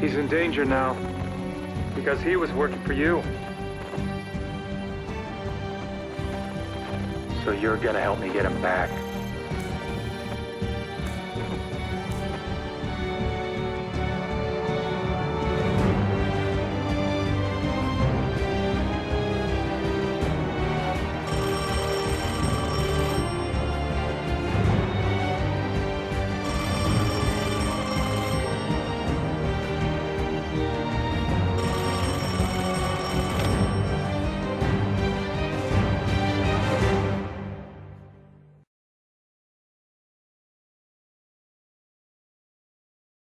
He's in danger now. Because he was working for you. So you're gonna help me get him back.